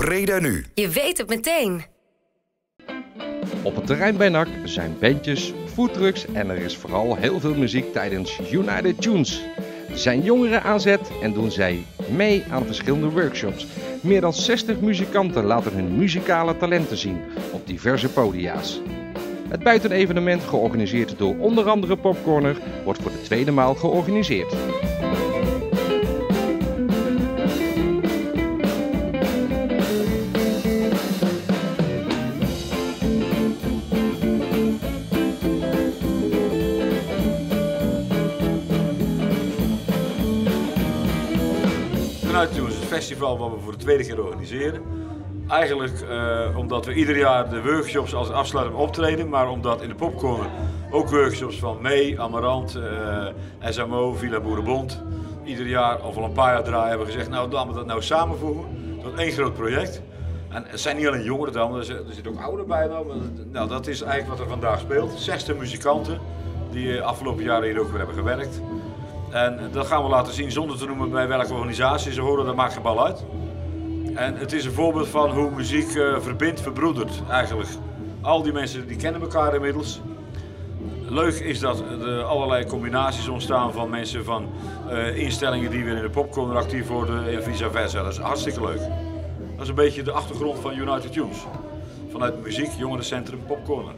Breda Nu. Je weet het meteen. Op het terrein bij NAC zijn bandjes, foodtrucks en er is vooral heel veel muziek tijdens United Tunes. Er zijn jongeren aan zet en doen zij mee aan verschillende workshops. Meer dan 60 muzikanten laten hun muzikale talenten zien op diverse podia's. Het buitenevenement, georganiseerd door onder andere Popcorner, wordt voor de tweede maal georganiseerd. Vanuit Tunes, het festival wat we voor de tweede keer organiseren. Eigenlijk eh, omdat we ieder jaar de workshops als afsluiting optreden, maar omdat in de popcorner ook workshops van Mee, Amarant, eh, SMO, Villa Boerenbond ieder jaar of al een paar jaar draaien hebben gezegd, nou laten we dat nou samenvoegen tot één groot project. En het zijn niet alleen jongeren dan, er zitten ook ouderen bij. Nou, nou, dat is eigenlijk wat er vandaag speelt. 60 muzikanten die eh, afgelopen jaren hier ook weer hebben gewerkt. En dat gaan we laten zien zonder te noemen bij welke organisatie ze horen, dat maakt geen bal uit. En het is een voorbeeld van hoe muziek eh, verbindt, verbroedert eigenlijk. Al die mensen die kennen elkaar inmiddels. Leuk is dat er allerlei combinaties ontstaan van mensen van eh, instellingen die weer in de popcorner actief worden en vice versa. Dat is hartstikke leuk. Dat is een beetje de achtergrond van United Tunes. Vanuit muziek, jongerencentrum, popcorner.